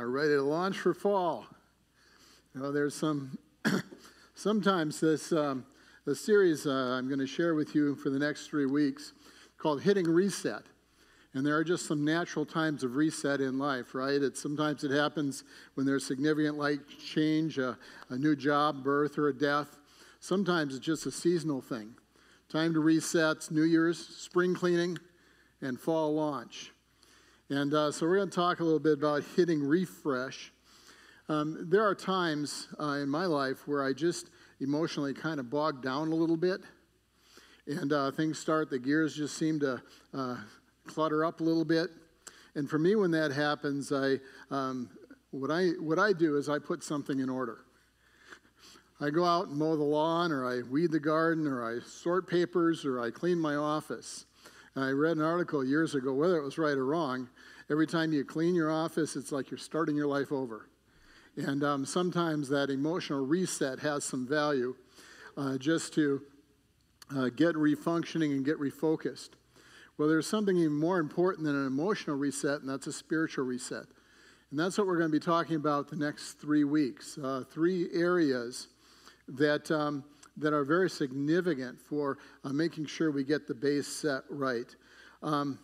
uh, ready to launch for fall. There's some, sometimes this um, the series uh, I'm going to share with you for the next three weeks called Hitting Reset. And there are just some natural times of reset in life, right? It, sometimes it happens when there's significant life change, a, a new job, birth, or a death. Sometimes it's just a seasonal thing. Time to reset, New Year's, spring cleaning, and fall launch. And uh, so we're going to talk a little bit about hitting refresh. Um, there are times uh, in my life where I just emotionally kind of bog down a little bit, and uh, things start, the gears just seem to uh, clutter up a little bit. And for me, when that happens, I, um, what, I, what I do is I put something in order. I go out and mow the lawn, or I weed the garden, or I sort papers, or I clean my office. I read an article years ago, whether it was right or wrong, every time you clean your office, it's like you're starting your life over. And um, sometimes that emotional reset has some value uh, just to uh, get refunctioning and get refocused. Well, there's something even more important than an emotional reset, and that's a spiritual reset. And that's what we're going to be talking about the next three weeks. Uh, three areas that um, that are very significant for uh, making sure we get the base set right. Um,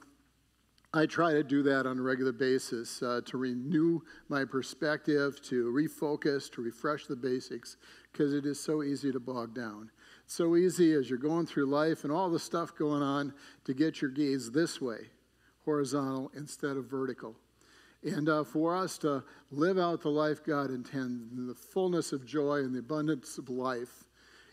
I try to do that on a regular basis uh, to renew my perspective, to refocus, to refresh the basics, because it is so easy to bog down. so easy as you're going through life and all the stuff going on to get your gaze this way, horizontal instead of vertical. And uh, for us to live out the life God intends, in the fullness of joy and the abundance of life,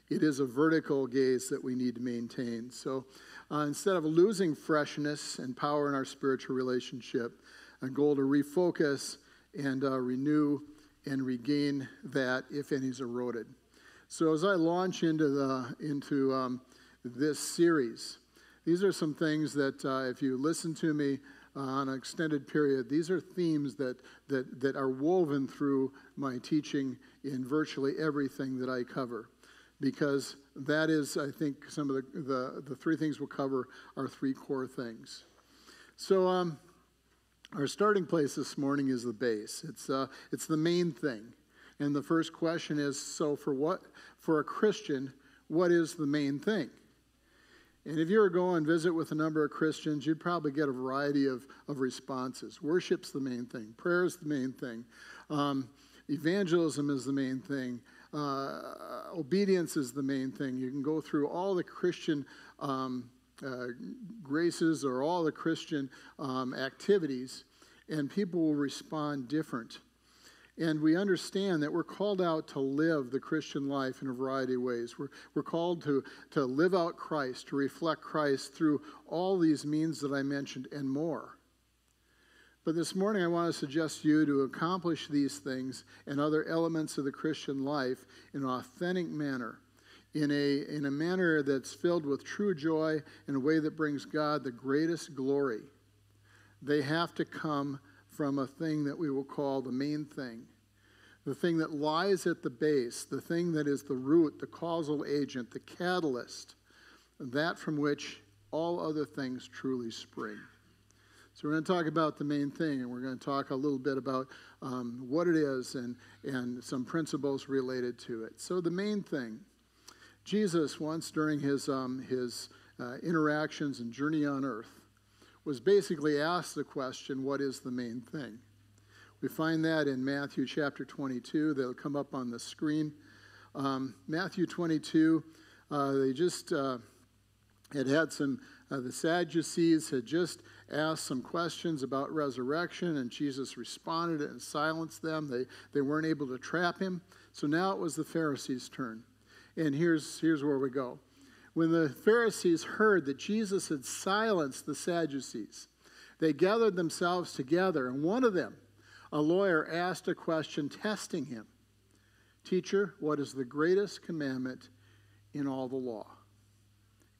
it is a vertical gaze that we need to maintain. So uh, instead of losing freshness and power in our spiritual relationship, a goal to refocus and uh, renew and regain that if any is eroded. So as I launch into the into um, this series, these are some things that uh, if you listen to me uh, on an extended period, these are themes that that that are woven through my teaching in virtually everything that I cover because that is, I think, some of the, the, the three things we'll cover are three core things. So, um, our starting place this morning is the base. It's, uh, it's the main thing. And the first question is so, for what, for a Christian, what is the main thing? And if you were to go and visit with a number of Christians, you'd probably get a variety of, of responses. Worship's the main thing, prayer is the main thing, um, evangelism is the main thing, uh, obedience is the main thing. You can go through all the Christian um, uh, graces or all the Christian um, activities, and people will respond different. And we understand that we're called out to live the Christian life in a variety of ways. We're, we're called to, to live out Christ, to reflect Christ through all these means that I mentioned and more. But this morning, I want to suggest to you to accomplish these things and other elements of the Christian life in an authentic manner, in a, in a manner that's filled with true joy, in a way that brings God the greatest glory. They have to come from a thing that we will call the main thing, the thing that lies at the base, the thing that is the root, the causal agent, the catalyst, that from which all other things truly spring. So we're going to talk about the main thing, and we're going to talk a little bit about um, what it is and, and some principles related to it. So the main thing, Jesus once during his, um, his uh, interactions and journey on earth was basically asked the question, what is the main thing? We find that in Matthew chapter 22. That'll come up on the screen. Um, Matthew 22, uh, they just uh, had had some, uh, the Sadducees had just asked some questions about resurrection, and Jesus responded and silenced them. They, they weren't able to trap him. So now it was the Pharisees' turn. And here's, here's where we go. When the Pharisees heard that Jesus had silenced the Sadducees, they gathered themselves together, and one of them, a lawyer, asked a question testing him Teacher, what is the greatest commandment in all the law?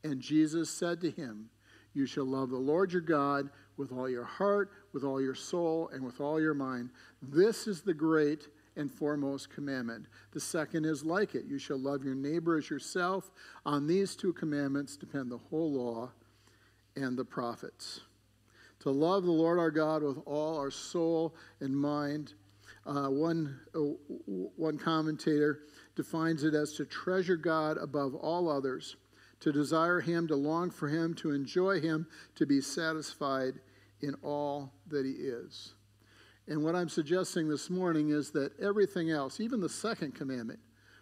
And Jesus said to him, you shall love the Lord your God with all your heart, with all your soul, and with all your mind. This is the great and foremost commandment. The second is like it. You shall love your neighbor as yourself. On these two commandments depend the whole law and the prophets. To love the Lord our God with all our soul and mind Uh, one, uh, one commentator defines it as to treasure God above all others, to desire Him, to long for Him, to enjoy Him, to be satisfied in all that He is. And what I'm suggesting this morning is that everything else, even the second commandment,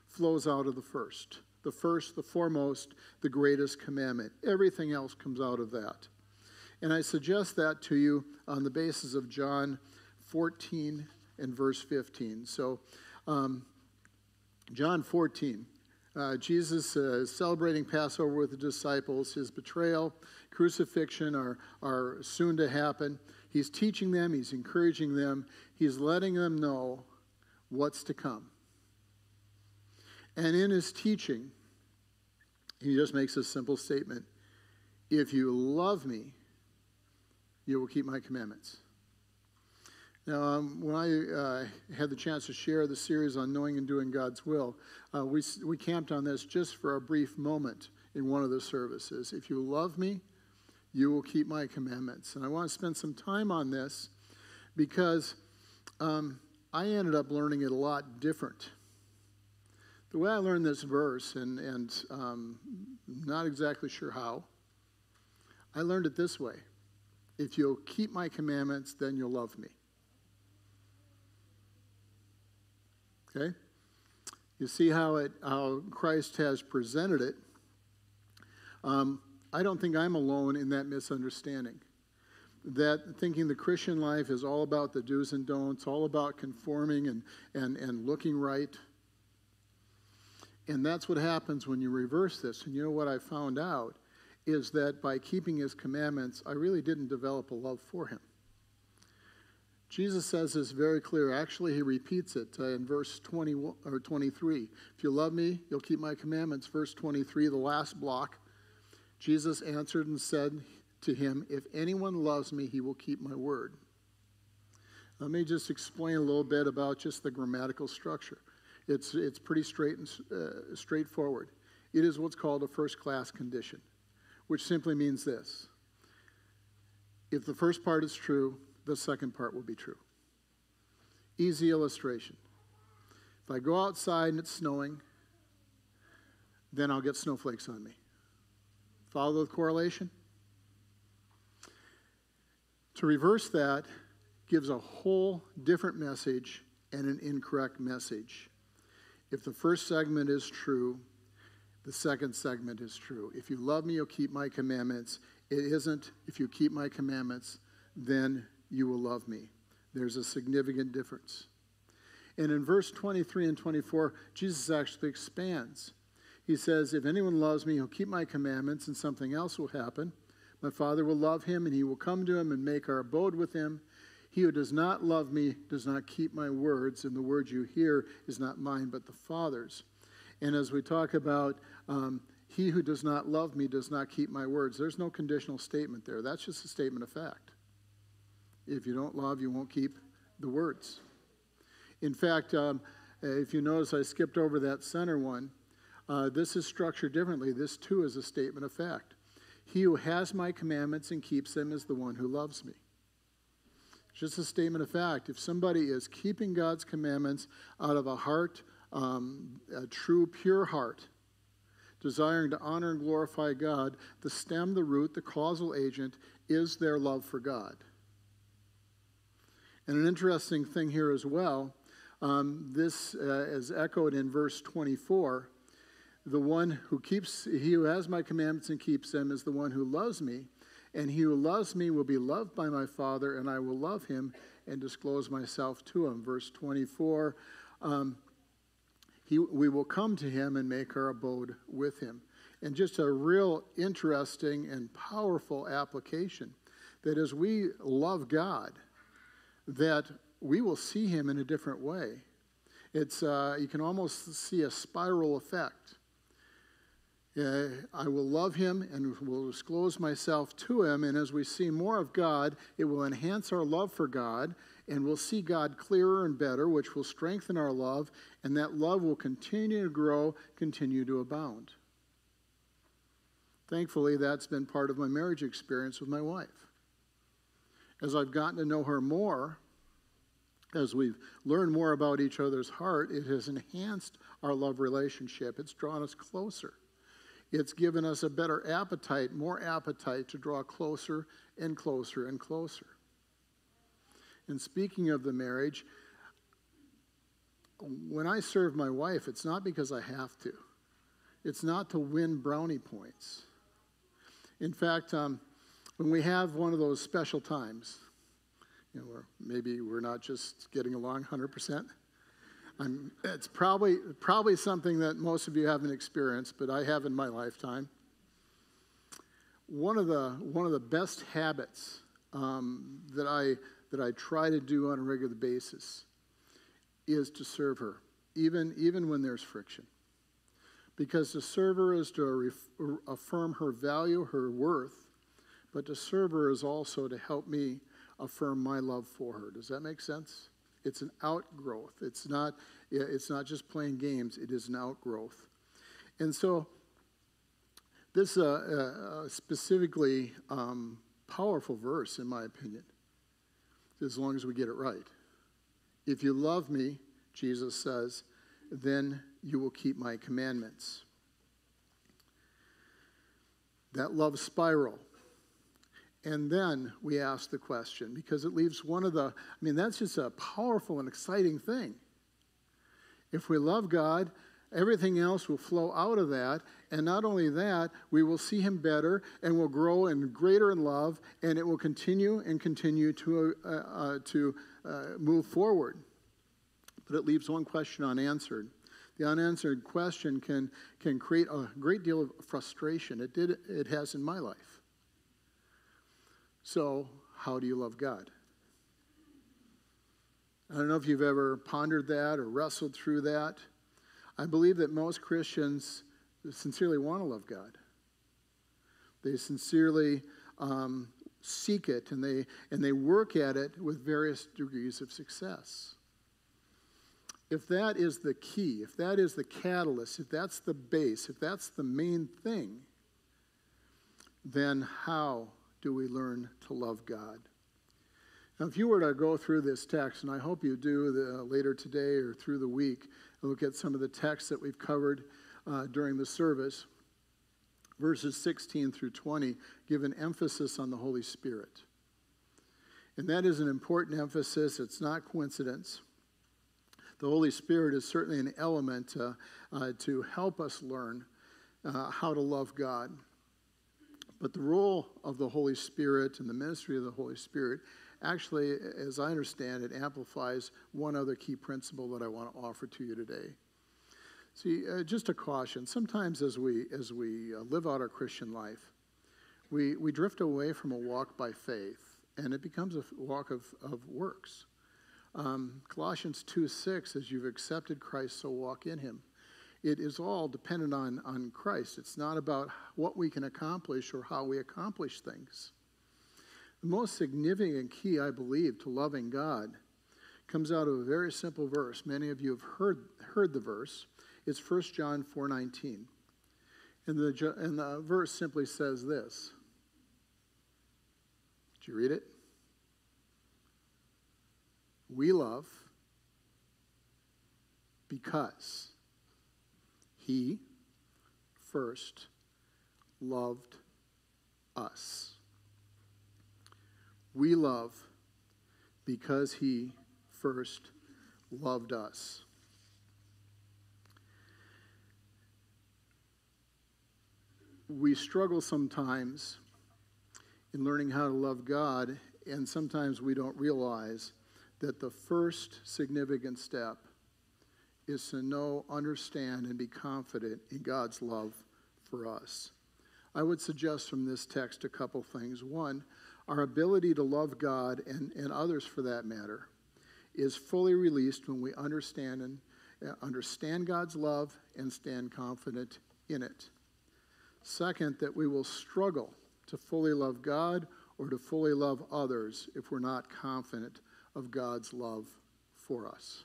flows out of the first. The first, the foremost, the greatest commandment. Everything else comes out of that. And I suggest that to you on the basis of John 14 and verse 15. So, um, John 14. Uh, Jesus uh, is celebrating Passover with the disciples. His betrayal, crucifixion are, are soon to happen. He's teaching them, he's encouraging them, he's letting them know what's to come. And in his teaching, he just makes a simple statement If you love me, you will keep my commandments. Now, um, when I uh, had the chance to share the series on knowing and doing God's will, uh, we, we camped on this just for a brief moment in one of the services. If you love me, you will keep my commandments. And I want to spend some time on this because um, I ended up learning it a lot different. The way I learned this verse, and, and um, not exactly sure how, I learned it this way If you'll keep my commandments, then you'll love me. Okay? You see how, it, how Christ has presented it. Um, I don't think I'm alone in that misunderstanding. That thinking the Christian life is all about the do's and don'ts, all about conforming and, and, and looking right. And that's what happens when you reverse this. And you know what I found out is that by keeping his commandments, I really didn't develop a love for him. Jesus says this very clear. Actually, he repeats it uh, in verse 20 or 23. If you love me, you'll keep my commandments. Verse 23, the last block. Jesus answered and said to him, If anyone loves me, he will keep my word. Let me just explain a little bit about just the grammatical structure. It's, it's pretty straight and uh, straightforward. It is what's called a first class condition, which simply means this if the first part is true, the second part will be true. Easy illustration. If I go outside and it's snowing, then I'll get snowflakes on me. Follow the correlation? To reverse that gives a whole different message and an incorrect message. If the first segment is true, the second segment is true. If you love me, you'll keep my commandments. It isn't, if you keep my commandments, then you will love me. There's a significant difference. And in verse 23 and 24, Jesus actually expands. He says, If anyone loves me, he'll keep my commandments, and something else will happen. My Father will love him, and he will come to him and make our abode with him. He who does not love me does not keep my words, and the word you hear is not mine, but the Father's. And as we talk about, um, he who does not love me does not keep my words, there's no conditional statement there. That's just a statement of fact. If you don't love, you won't keep the words. In fact, um, if you notice, I skipped over that center one. Uh, this is structured differently. This too is a statement of fact. He who has my commandments and keeps them is the one who loves me. It's just a statement of fact. If somebody is keeping God's commandments out of a heart, um, a true, pure heart, desiring to honor and glorify God, the stem, the root, the causal agent is their love for God. And an interesting thing here as well, um, this uh, is echoed in verse 24 the one who keeps, he who has my commandments and keeps them is the one who loves me. And he who loves me will be loved by my Father, and I will love him and disclose myself to him. Verse 24 um, he, we will come to him and make our abode with him. And just a real interesting and powerful application that as we love God, that we will see him in a different way. It's, uh, you can almost see a spiral effect uh, I will love him and will disclose myself to him. And as we see more of God, it will enhance our love for God, and we'll see God clearer and better, which will strengthen our love, and that love will continue to grow, continue to abound. Thankfully, that's been part of my marriage experience with my wife. As I've gotten to know her more, as we've learned more about each other's heart, it has enhanced our love relationship. It's drawn us closer. It's given us a better appetite, more appetite to draw closer and closer and closer. And speaking of the marriage, when I serve my wife, it's not because I have to. It's not to win brownie points. In fact, um, when we have one of those special times, you know, where maybe we're not just getting along 100%, I'm, it's probably, probably something that most of you haven't experienced, but I have in my lifetime. One of the, one of the best habits um, that, I, that I try to do on a regular basis is to serve her, even, even when there's friction. Because to serve her is to affirm her value, her worth, but to serve her is also to help me affirm my love for her. Does that make sense? It's an outgrowth. It's not, it's not just playing games, it is an outgrowth. And so, this uh, uh, specifically um, powerful verse, in my opinion, as long as we get it right. If you love me, Jesus says, then you will keep my commandments. That love spiral. And then we ask the question because it leaves one of the, I mean, that's just a powerful and exciting thing. If we love God, everything else will flow out of that. And not only that, we will see Him better and will grow in greater in love, and it will continue and continue to, uh, uh, to uh, move forward. But it leaves one question unanswered. The unanswered question can, can create a great deal of frustration. It, did, it has in my life. So, how do you love God? I don't know if you've ever pondered that or wrestled through that. I believe that most Christians sincerely want to love God. They sincerely um, seek it and they, and they work at it with various degrees of success. If that is the key, if that is the catalyst, if that's the base, if that's the main thing, then how do we learn to love God? Now, if you were to go through this text, and I hope you do the, later today or through the week, look at some of the texts that we've covered uh, during the service, verses 16 through 20 give an emphasis on the Holy Spirit. And that is an important emphasis, it's not coincidence. The Holy Spirit is certainly an element uh, uh, to help us learn uh, how to love God. But the role of the Holy Spirit and the ministry of the Holy Spirit actually, as I understand it, amplifies one other key principle that I want to offer to you today. See, uh, just a caution. Sometimes as we as we uh, live out our Christian life, we we drift away from a walk by faith, and it becomes a walk of, of works. Um, Colossians 2 6, as you've accepted Christ, so walk in him. It is all dependent on, on Christ. It's not about what we can accomplish or how we accomplish things. The most significant key, I believe, to loving God comes out of a very simple verse. Many of you have heard, heard the verse. It's 1 John 4.19. And the, and the verse simply says this. Did you read it? We love because he first loved us. We love because he first loved us. We struggle sometimes in learning how to love God, and sometimes we don't realize that the first significant step is to know, understand, and be confident in God's love for us. I would suggest from this text a couple things. One, our ability to love God and, and others for that matter is fully released when we understand and uh, understand God's love and stand confident in it. Second, that we will struggle to fully love God or to fully love others if we're not confident of God's love for us.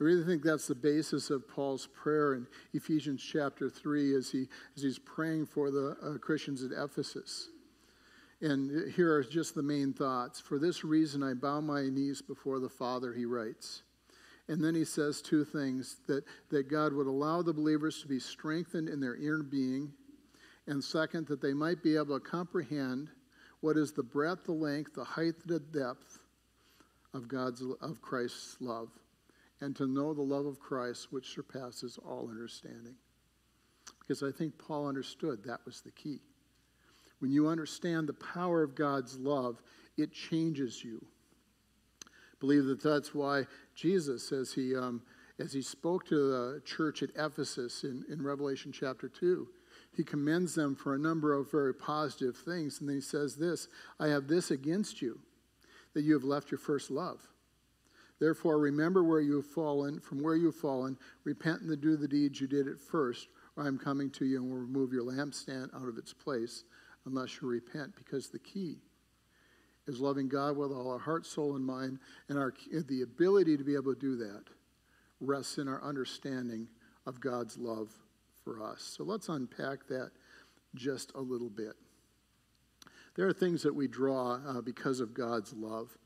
I really think that's the basis of Paul's prayer in Ephesians chapter 3 as, he, as he's praying for the uh, Christians at Ephesus. And here are just the main thoughts. For this reason, I bow my knees before the Father, he writes. And then he says two things that, that God would allow the believers to be strengthened in their inner being, and second, that they might be able to comprehend what is the breadth, the length, the height, the depth of God's of Christ's love, and to know the love of Christ which surpasses all understanding. Because I think Paul understood that was the key. When you understand the power of God's love, it changes you. Believe that that's why Jesus, as he, um, as he spoke to the church at Ephesus in, in Revelation chapter 2, he commends them for a number of very positive things. And then he says this I have this against you, that you have left your first love. Therefore, remember where you have fallen, from where you have fallen, repent and do the deeds you did at first, or I am coming to you and will remove your lampstand out of its place unless you repent. Because the key is loving God with all our heart, soul, and mind, and our, the ability to be able to do that rests in our understanding of God's love for us. So let's unpack that just a little bit. There are things that we draw uh, because of God's love.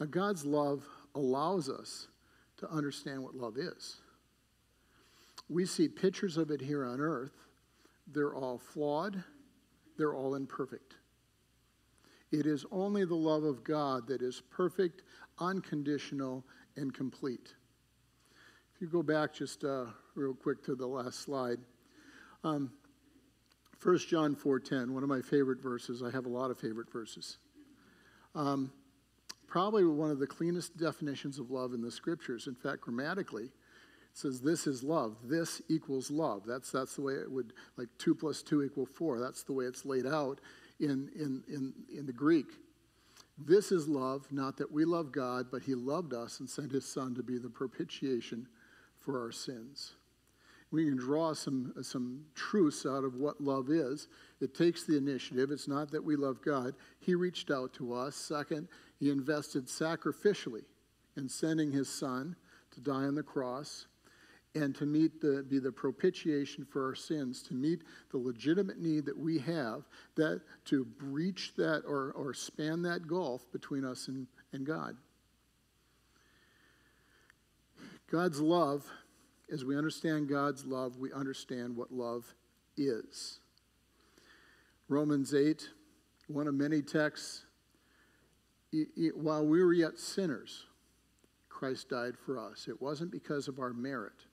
Uh, God's love allows us to understand what love is. We see pictures of it here on earth. They're all flawed, they're all imperfect. It is only the love of God that is perfect, unconditional, and complete. If you go back just uh, real quick to the last slide, um, 1 John 4.10, one of my favorite verses. I have a lot of favorite verses. Um, probably one of the cleanest definitions of love in the scriptures. In fact, grammatically, it says this is love. This equals love. That's, that's the way it would, like 2 plus 2 equal 4. That's the way it's laid out in, in, in, in the Greek. This is love, not that we love God, but He loved us and sent His Son to be the propitiation for our sins. We can draw some, some truths out of what love is. It takes the initiative. It's not that we love God. He reached out to us. Second, He invested sacrificially in sending His Son to die on the cross and to meet the, be the propitiation for our sins, to meet the legitimate need that we have, that to breach that or, or span that gulf between us and, and God. God's love, as we understand God's love, we understand what love is. Romans 8, one of many texts, while we were yet sinners, Christ died for us. It wasn't because of our merit.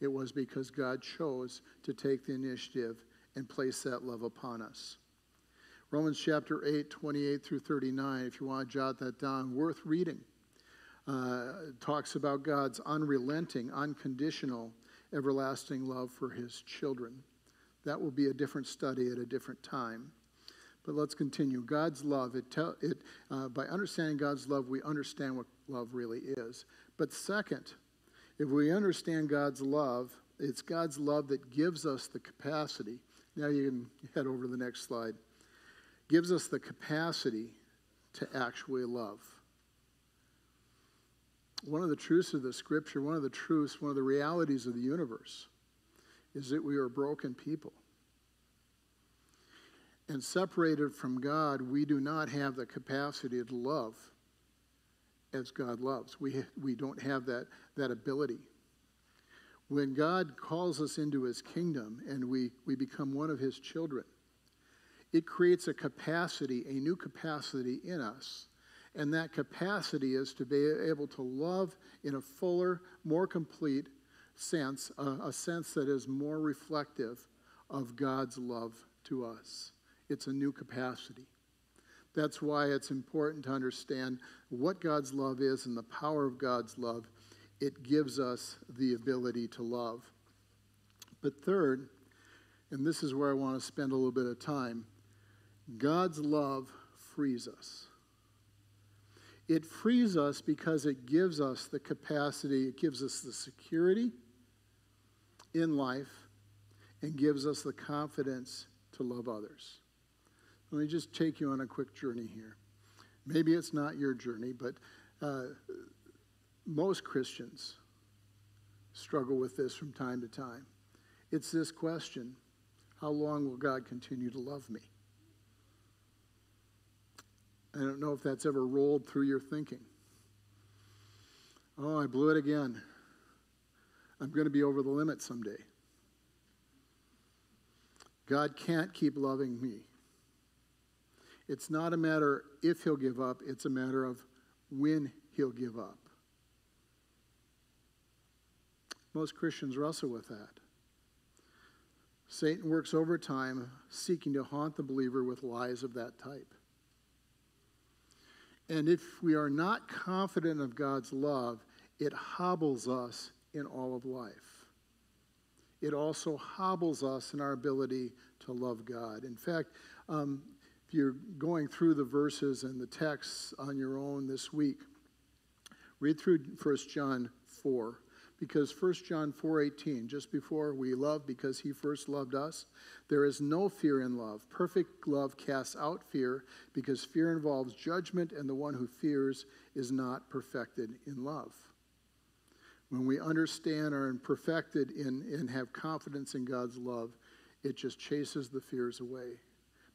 It was because God chose to take the initiative and place that love upon us. Romans chapter 8, 28 through 39, if you want to jot that down, worth reading. Uh, talks about God's unrelenting, unconditional, everlasting love for his children. That will be a different study at a different time. But let's continue. God's love, it, te- it uh, by understanding God's love, we understand what love really is. But second, if we understand God's love, it's God's love that gives us the capacity. Now you can head over to the next slide. Gives us the capacity to actually love. One of the truths of the scripture, one of the truths, one of the realities of the universe is that we are broken people. And separated from God, we do not have the capacity to love as God loves. We, we don't have that, that ability. When God calls us into his kingdom and we, we become one of his children, it creates a capacity, a new capacity in us. And that capacity is to be able to love in a fuller, more complete sense, a, a sense that is more reflective of God's love to us. It's a new capacity. That's why it's important to understand what God's love is and the power of God's love. It gives us the ability to love. But third, and this is where I want to spend a little bit of time, God's love frees us. It frees us because it gives us the capacity, it gives us the security in life, and gives us the confidence to love others. Let me just take you on a quick journey here. Maybe it's not your journey, but uh, most Christians struggle with this from time to time. It's this question How long will God continue to love me? I don't know if that's ever rolled through your thinking. Oh, I blew it again. I'm going to be over the limit someday. God can't keep loving me. It's not a matter if he'll give up, it's a matter of when he'll give up. Most Christians wrestle with that. Satan works overtime seeking to haunt the believer with lies of that type. And if we are not confident of God's love, it hobbles us in all of life. It also hobbles us in our ability to love God. In fact, um, you're going through the verses and the texts on your own this week, read through 1 John 4 because 1 John 4:18 just before we love because he first loved us there is no fear in love. Perfect love casts out fear because fear involves judgment and the one who fears is not perfected in love. When we understand are perfected in and have confidence in God's love it just chases the fears away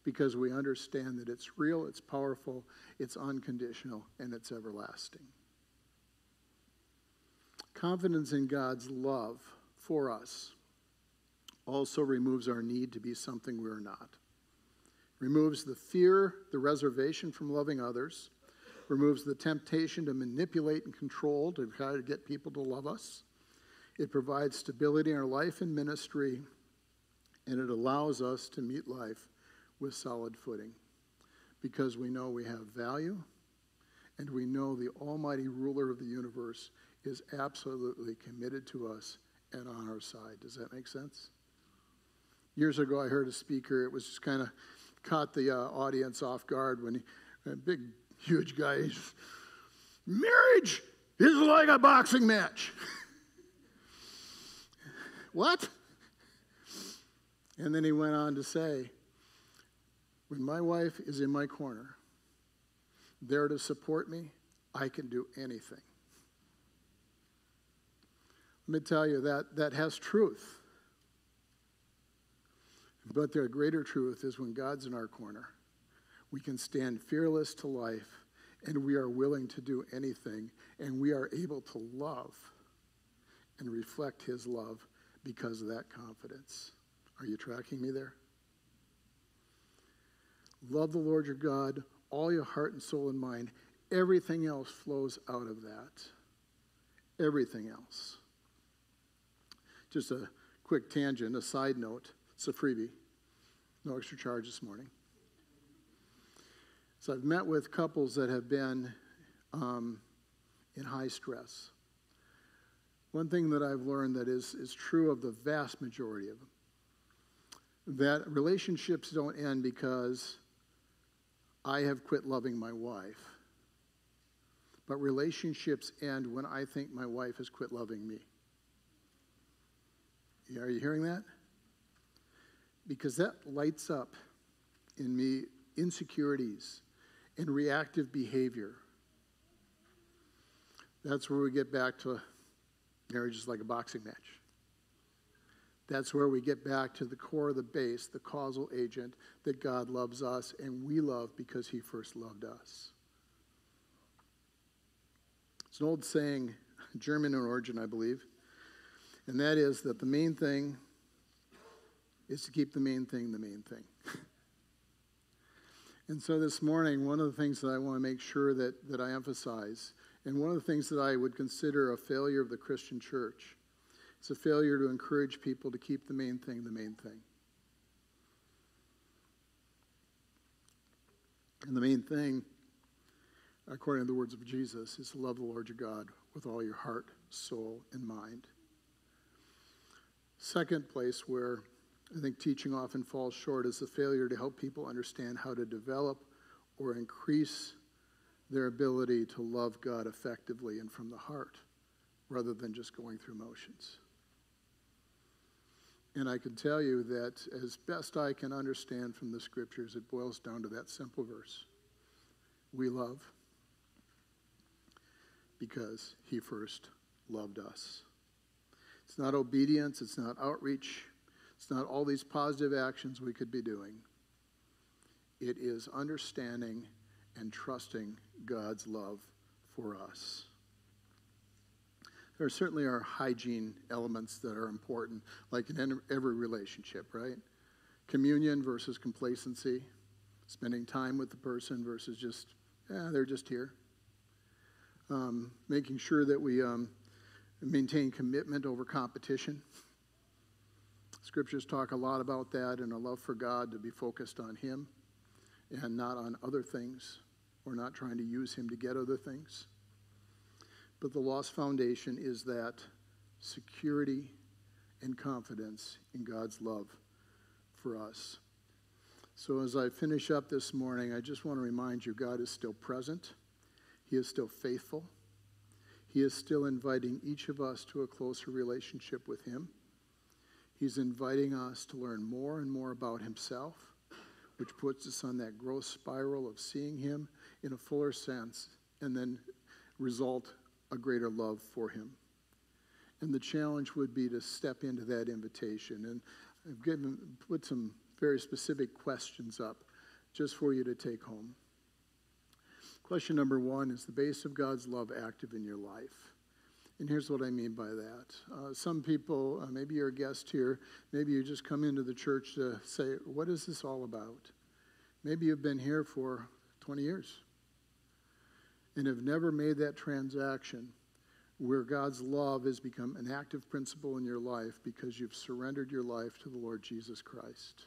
because we understand that it's real it's powerful it's unconditional and it's everlasting Confidence in God's love for us also removes our need to be something we're not. Removes the fear, the reservation from loving others, removes the temptation to manipulate and control to try to get people to love us. It provides stability in our life and ministry, and it allows us to meet life with solid footing because we know we have value and we know the Almighty ruler of the universe is absolutely committed to us and on our side. Does that make sense? Years ago, I heard a speaker, it was just kind of caught the uh, audience off guard when he, a big, huge guy, marriage is like a boxing match. what? And then he went on to say, when my wife is in my corner, there to support me, I can do anything. Let me tell you that that has truth. But the greater truth is when God's in our corner, we can stand fearless to life and we are willing to do anything and we are able to love and reflect his love because of that confidence. Are you tracking me there? Love the Lord your God, all your heart and soul and mind. Everything else flows out of that. Everything else. Just a quick tangent, a side note. It's a freebie. No extra charge this morning. So I've met with couples that have been um, in high stress. One thing that I've learned that is, is true of the vast majority of them that relationships don't end because I have quit loving my wife, but relationships end when I think my wife has quit loving me. Are you hearing that? Because that lights up in me insecurities and reactive behavior. That's where we get back to marriage is like a boxing match. That's where we get back to the core of the base, the causal agent that God loves us and we love because he first loved us. It's an old saying, German in origin, I believe and that is that the main thing is to keep the main thing the main thing. and so this morning, one of the things that I want to make sure that, that I emphasize, and one of the things that I would consider a failure of the Christian church, is a failure to encourage people to keep the main thing the main thing. And the main thing, according to the words of Jesus, is to love the Lord your God with all your heart, soul, and mind. Second place where I think teaching often falls short is the failure to help people understand how to develop or increase their ability to love God effectively and from the heart rather than just going through motions. And I can tell you that as best I can understand from the scriptures, it boils down to that simple verse We love because he first loved us. It's not obedience, it's not outreach, it's not all these positive actions we could be doing. It is understanding and trusting God's love for us. There certainly are hygiene elements that are important, like in every relationship, right? Communion versus complacency, spending time with the person versus just, yeah, they're just here. Um, making sure that we um, maintain commitment over competition. Scriptures talk a lot about that and a love for God to be focused on Him and not on other things. We're not trying to use Him to get other things. But the lost foundation is that security and confidence in God's love for us. So, as I finish up this morning, I just want to remind you God is still present, He is still faithful, He is still inviting each of us to a closer relationship with Him. He's inviting us to learn more and more about Himself, which puts us on that growth spiral of seeing Him in a fuller sense and then result a greater love for Him. And the challenge would be to step into that invitation. And I've given, put some very specific questions up just for you to take home. Question number one is the base of God's love active in your life? And here's what I mean by that. Uh, some people, uh, maybe you're a guest here, maybe you just come into the church to say, What is this all about? Maybe you've been here for 20 years and have never made that transaction where God's love has become an active principle in your life because you've surrendered your life to the Lord Jesus Christ.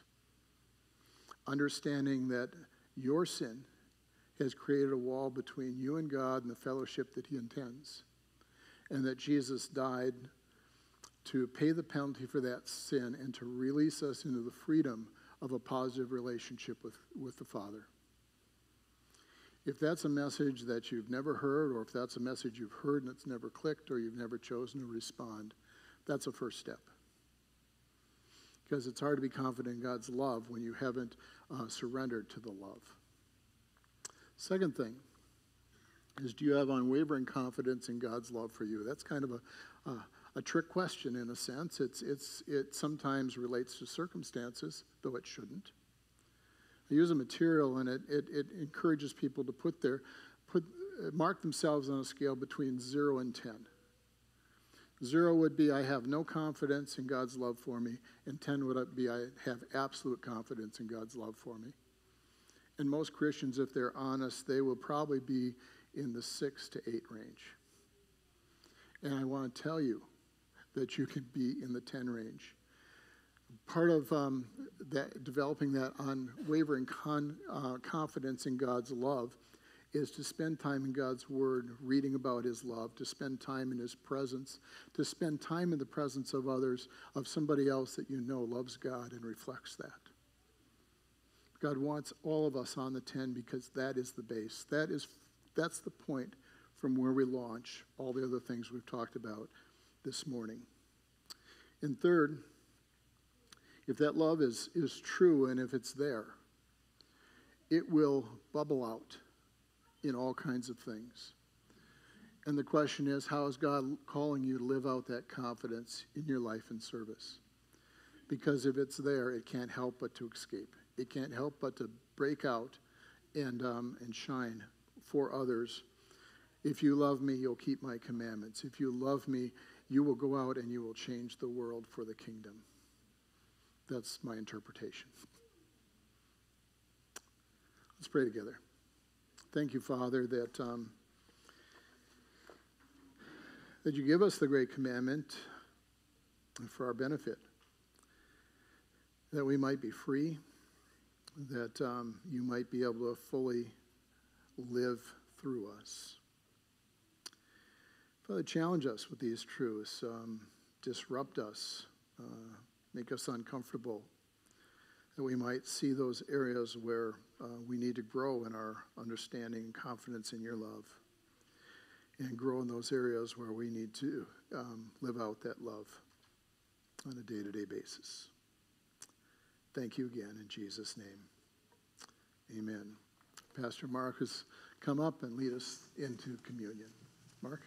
Understanding that your sin has created a wall between you and God and the fellowship that He intends, and that Jesus died to pay the penalty for that sin and to release us into the freedom of a positive relationship with, with the Father. If that's a message that you've never heard, or if that's a message you've heard and it's never clicked, or you've never chosen to respond, that's a first step. Because it's hard to be confident in God's love when you haven't uh, surrendered to the love. Second thing is do you have unwavering confidence in God's love for you? That's kind of a, uh, a trick question in a sense. It's, it's, it sometimes relates to circumstances, though it shouldn't. I use a material and it, it, it encourages people to put their, put, uh, mark themselves on a scale between 0 and 10. Zero would be I have no confidence in God's love for me, and 10 would be I have absolute confidence in God's love for me. And most Christians, if they're honest, they will probably be in the 6 to 8 range. And I want to tell you that you can be in the 10 range part of um, that, developing that unwavering con, uh, confidence in God's love is to spend time in God's Word, reading about His love, to spend time in His presence, to spend time in the presence of others, of somebody else that you know loves God and reflects that. God wants all of us on the 10 because that is the base. That is, that's the point from where we launch all the other things we've talked about this morning. And third, if that love is, is true and if it's there, it will bubble out in all kinds of things. And the question is, how is God calling you to live out that confidence in your life and service? Because if it's there, it can't help but to escape. It can't help but to break out and, um, and shine for others. If you love me, you'll keep my commandments. If you love me, you will go out and you will change the world for the kingdom. That's my interpretation. Let's pray together. Thank you, Father, that, um, that you give us the great commandment for our benefit, that we might be free, that um, you might be able to fully live through us. Father, challenge us with these truths, um, disrupt us. Uh, make us uncomfortable, that we might see those areas where uh, we need to grow in our understanding and confidence in your love, and grow in those areas where we need to um, live out that love on a day to day basis. Thank you again in Jesus' name. Amen. Pastor Mark has come up and lead us into communion. Mark?